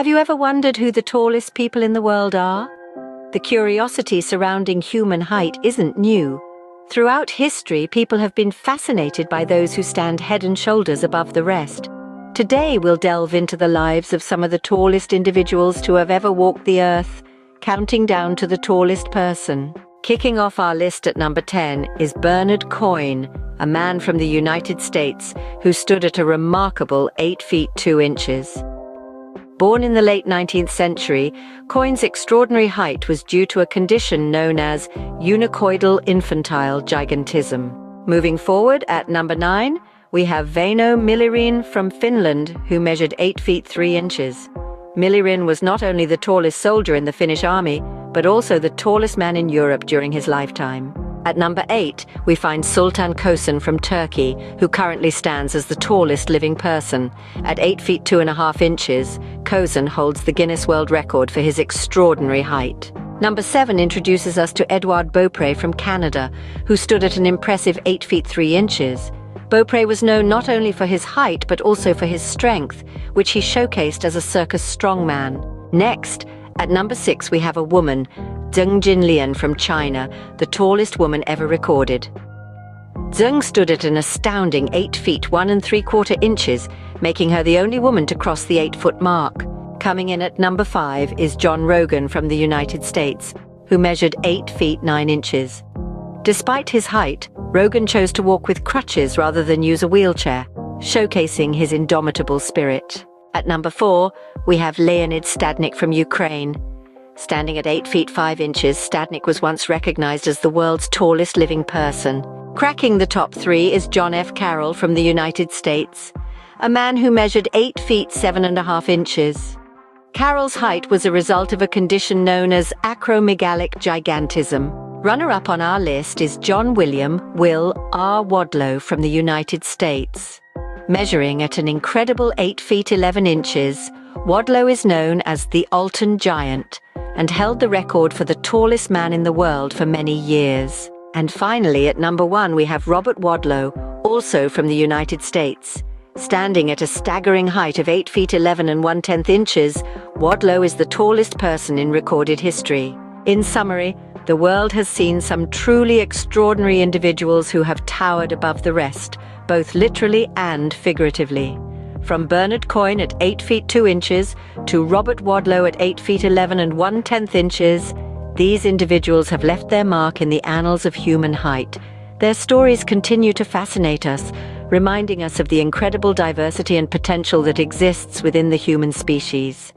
Have you ever wondered who the tallest people in the world are? The curiosity surrounding human height isn't new. Throughout history, people have been fascinated by those who stand head and shoulders above the rest. Today, we'll delve into the lives of some of the tallest individuals to have ever walked the earth, counting down to the tallest person. Kicking off our list at number 10 is Bernard Coyne, a man from the United States who stood at a remarkable 8 feet 2 inches. Born in the late 19th century, Coyne's extraordinary height was due to a condition known as eunuchoidal infantile gigantism. Moving forward at number 9, we have Väinö Myllyrinne from Finland, who measured 8 feet 3 inches. Myllyrinne was not only the tallest soldier in the Finnish army, but also the tallest man in Europe during his lifetime. At number 8, we find Sultan Kösen from Turkey, who currently stands as the tallest living person. At 8 feet 2 and a half inches, Kösen holds the Guinness World Record for his extraordinary height. Number 7 introduces us to Edouard Beaupré from Canada, who stood at an impressive 8 feet 3 inches. Beaupré was known not only for his height but also for his strength, which he showcased as a circus strongman. Next, at number 6 we have a woman, Zeng Jinlian from China, the tallest woman ever recorded. Zeng stood at an astounding 8 feet 1 and 3 quarter inches, making her the only woman to cross the 8 foot mark. Coming in at number 5 is John Rogan from the United States, who measured 8 feet 9 inches. Despite his height, Rogan chose to walk with crutches rather than use a wheelchair, showcasing his indomitable spirit. At number 4, we have Leonid Stadnyk from Ukraine, Standing at 8 feet 5 inches, Stadnyk was once recognized as the world's tallest living person. Cracking the top three is John F. Carroll from the United States, a man who measured 8 feet 7 and a half inches. Carroll's height was a result of a condition known as acromegalic gigantism. Runner-up on our list is John William Will R. Wadlow from the United States. Measuring at an incredible 8 feet 11 inches, Wadlow is known as the Alton Giant, and held the record for the tallest man in the world for many years. And finally, at number one, we have Robert Wadlow, also from the United States. Standing at a staggering height of 8 feet 11 and 1 10th inches, Wadlow is the tallest person in recorded history. In summary, the world has seen some truly extraordinary individuals who have towered above the rest, both literally and figuratively. From Bernard Coyne at 8 feet 2 inches to Robert Wadlow at 8 feet 11 and 1 10th inches, these individuals have left their mark in the annals of human height. Their stories continue to fascinate us, reminding us of the incredible diversity and potential that exists within the human species.